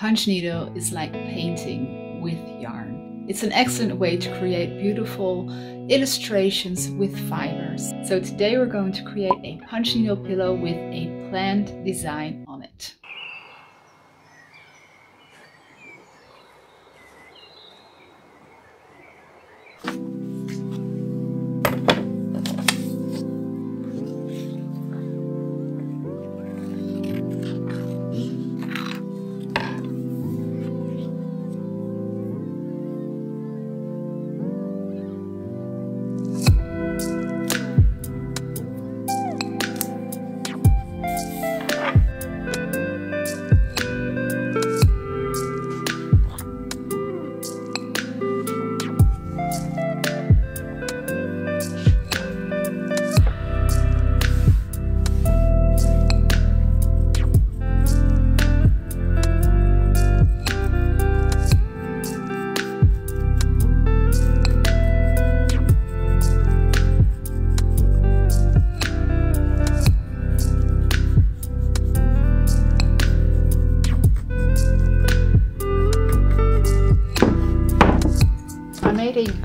Punch needle is like painting with yarn. It's an excellent way to create beautiful illustrations with fibers. So today we're going to create a punch needle pillow with a plant design on it.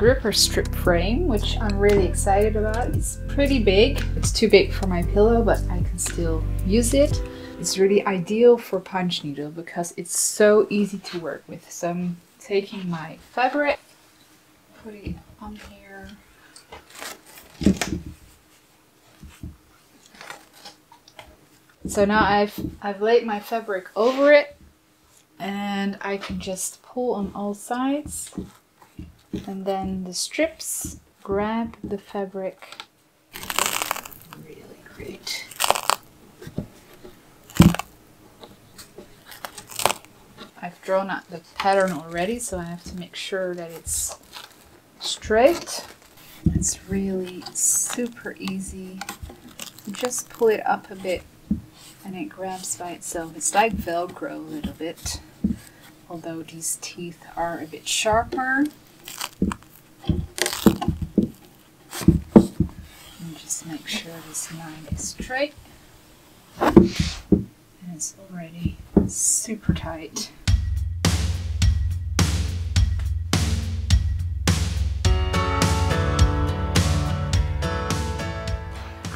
Gripper strip frame, which I'm really excited about. It's pretty big. It's too big for my pillow, but I can still use it. It's really ideal for punch needle because it's so easy to work with. So I'm taking my fabric, putting it on here. So now I've I've laid my fabric over it and I can just pull on all sides and then the strips grab the fabric really great. I've drawn out the pattern already so I have to make sure that it's straight. It's really super easy. just pull it up a bit and it grabs by itself. It's like Velcro a little bit, although these teeth are a bit sharper. make sure this line is straight. And it's already super tight.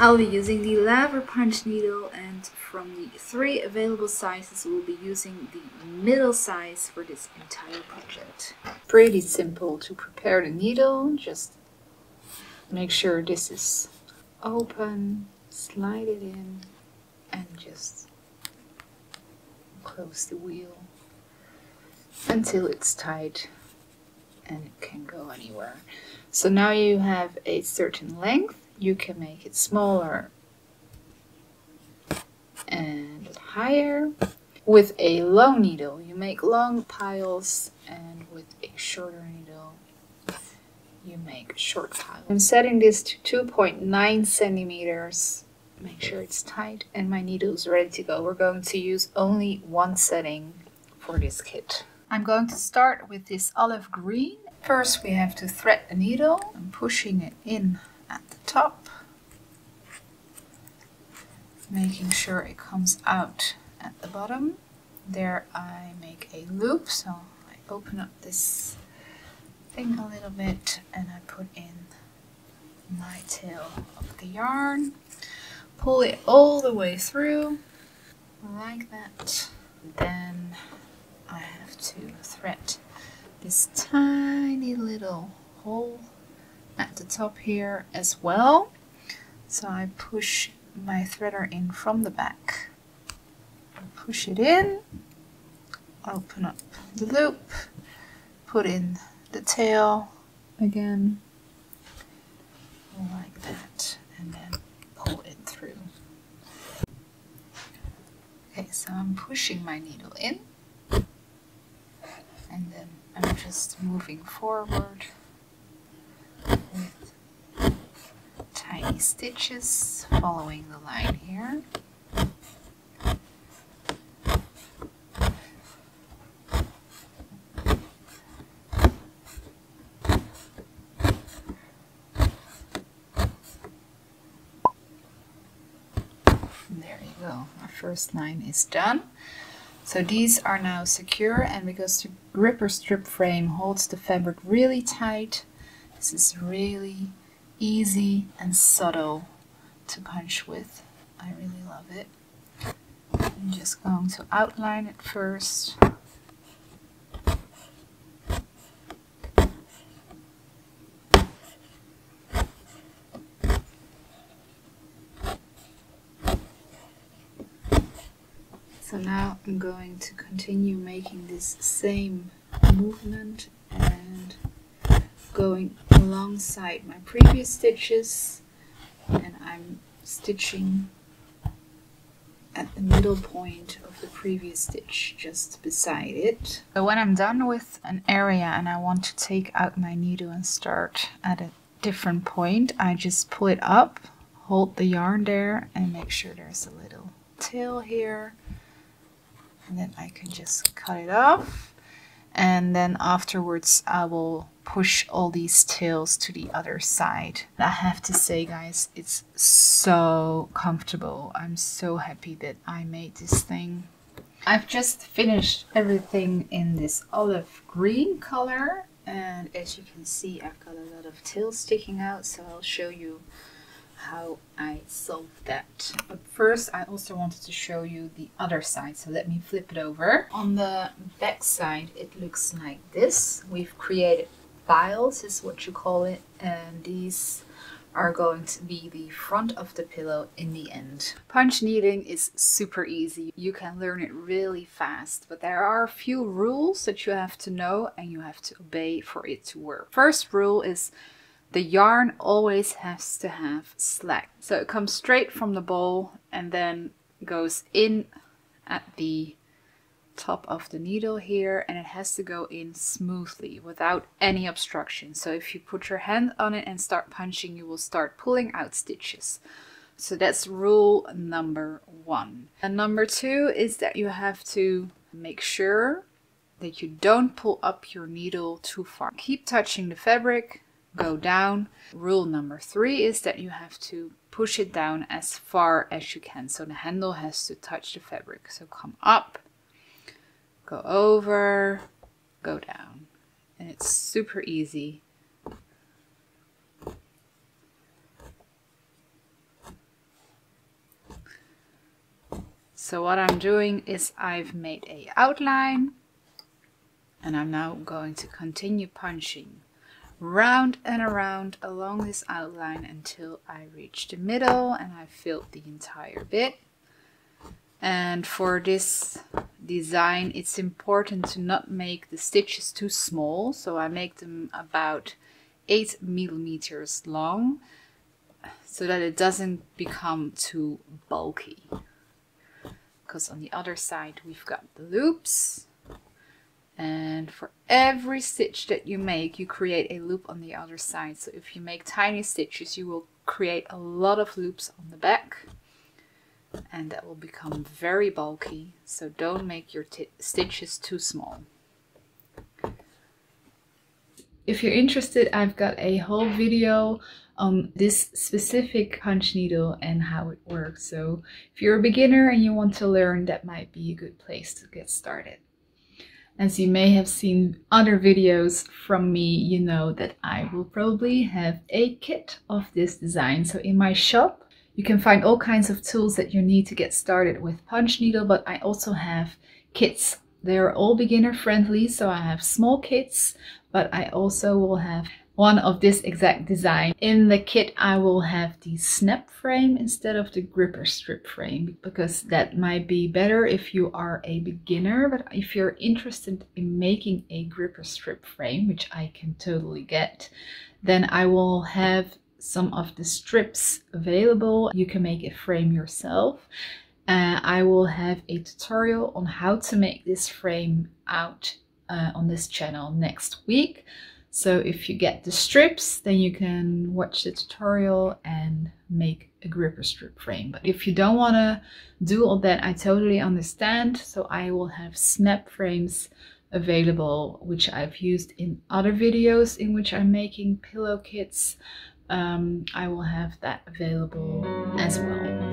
I'll be using the lever punch needle and from the three available sizes we'll be using the middle size for this entire project. Pretty simple to prepare the needle, just make sure this is open, slide it in, and just close the wheel until it's tight and it can go anywhere. So now you have a certain length, you can make it smaller and higher. With a long needle, you make long piles and with a shorter needle, you make short pile. I'm setting this to 2.9 centimeters. Make sure it's tight and my needle is ready to go. We're going to use only one setting for this kit. I'm going to start with this olive green. First we have to thread the needle. I'm pushing it in at the top. Making sure it comes out at the bottom. There I make a loop, so I open up this thing a little bit and I put in my tail of the yarn. Pull it all the way through like that. Then I have to thread this tiny little hole at the top here as well. So I push my threader in from the back. Push it in open up the loop put in the tail again like that and then pull it through. Okay, so I'm pushing my needle in and then I'm just moving forward with tiny stitches following the line here. There you go, our first line is done. So these are now secure and because the gripper strip frame holds the fabric really tight, this is really easy and subtle to punch with. I really love it. I'm just going to outline it first. So now I'm going to continue making this same movement and going alongside my previous stitches and I'm stitching at the middle point of the previous stitch just beside it. So when I'm done with an area and I want to take out my needle and start at a different point, I just pull it up, hold the yarn there and make sure there's a little tail here and then I can just cut it off and then afterwards I will push all these tails to the other side. I have to say guys, it's so comfortable. I'm so happy that I made this thing. I've just finished everything in this olive green color and as you can see I've got a lot of tails sticking out so I'll show you how I solved that. But first I also wanted to show you the other side. So let me flip it over. On the back side it looks like this. We've created piles is what you call it and these are going to be the front of the pillow in the end. Punch needling is super easy. You can learn it really fast, but there are a few rules that you have to know and you have to obey for it to work. First rule is the yarn always has to have slack. So it comes straight from the bowl and then goes in at the top of the needle here and it has to go in smoothly without any obstruction. So if you put your hand on it and start punching, you will start pulling out stitches. So that's rule number one. And number two is that you have to make sure that you don't pull up your needle too far. Keep touching the fabric, go down. Rule number three is that you have to push it down as far as you can. So the handle has to touch the fabric. So come up, go over, go down. And it's super easy. So what I'm doing is I've made a outline and I'm now going to continue punching round and around along this outline until I reach the middle and I filled the entire bit. And for this design, it's important to not make the stitches too small. So I make them about eight millimeters long so that it doesn't become too bulky. Because on the other side, we've got the loops and for every stitch that you make you create a loop on the other side. So if you make tiny stitches you will create a lot of loops on the back and that will become very bulky. So don't make your stitches too small. If you're interested I've got a whole video on this specific punch needle and how it works. So if you're a beginner and you want to learn that might be a good place to get started as you may have seen other videos from me, you know that I will probably have a kit of this design. So in my shop, you can find all kinds of tools that you need to get started with punch needle, but I also have kits. They're all beginner friendly, so I have small kits, but I also will have one of this exact design. In the kit, I will have the snap frame instead of the gripper strip frame because that might be better if you are a beginner. But if you're interested in making a gripper strip frame, which I can totally get, then I will have some of the strips available. You can make a frame yourself. Uh, I will have a tutorial on how to make this frame out uh, on this channel next week. So if you get the strips, then you can watch the tutorial and make a gripper strip frame. But if you don't want to do all that, I totally understand. So I will have snap frames available, which I've used in other videos in which I'm making pillow kits. Um, I will have that available as well.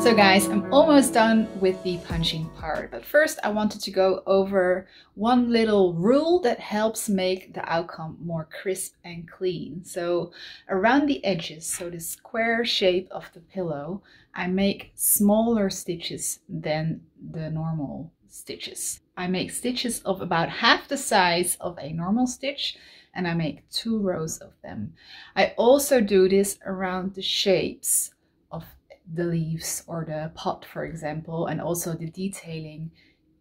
So guys, I'm almost done with the punching part, but first I wanted to go over one little rule that helps make the outcome more crisp and clean. So around the edges, so the square shape of the pillow, I make smaller stitches than the normal stitches. I make stitches of about half the size of a normal stitch and I make two rows of them. I also do this around the shapes of the leaves or the pot, for example, and also the detailing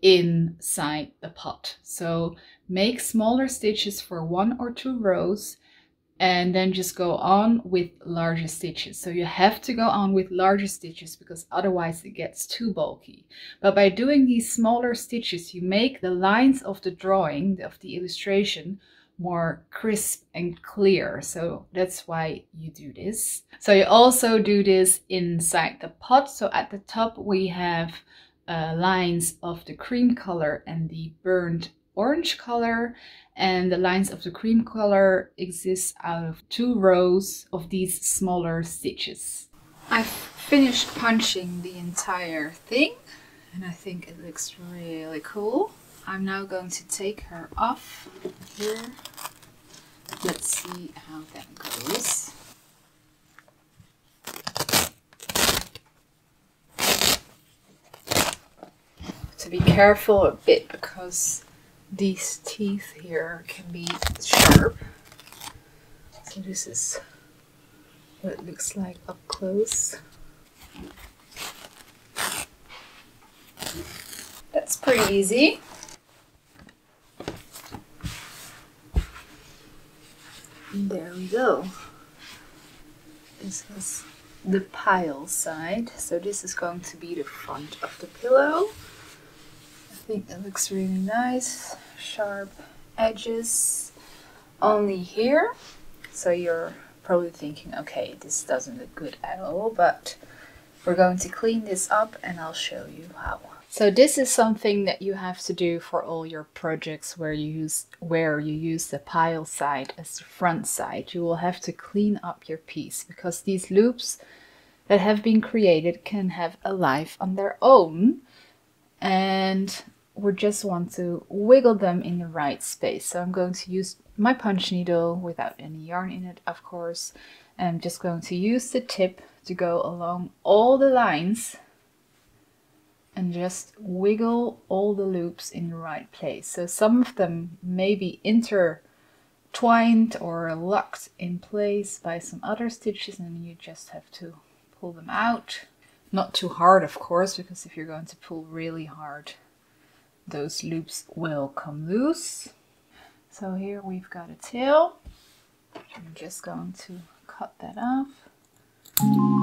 inside the pot. So make smaller stitches for one or two rows and then just go on with larger stitches. So you have to go on with larger stitches because otherwise it gets too bulky. But by doing these smaller stitches, you make the lines of the drawing, of the illustration, more crisp and clear. So that's why you do this. So you also do this inside the pot. So at the top we have uh, lines of the cream color and the burnt orange color and the lines of the cream color exist out of two rows of these smaller stitches. I've finished punching the entire thing and I think it looks really cool. I'm now going to take her off here. Let's see how that goes. To be careful a bit because these teeth here can be sharp. So this is what it looks like up close. That's pretty easy. There we go. This is the pile side. So this is going to be the front of the pillow. I think it looks really nice. Sharp edges only here. So you're probably thinking, okay, this doesn't look good at all, but we're going to clean this up and I'll show you how. So this is something that you have to do for all your projects where you use where you use the pile side as the front side. You will have to clean up your piece because these loops that have been created can have a life on their own and we just want to wiggle them in the right space. So I'm going to use my punch needle without any yarn in it, of course. I'm just going to use the tip to go along all the lines and just wiggle all the loops in the right place. So some of them may be intertwined or locked in place by some other stitches and you just have to pull them out. Not too hard, of course, because if you're going to pull really hard, those loops will come loose. So here we've got a tail. I'm just going to cut that off.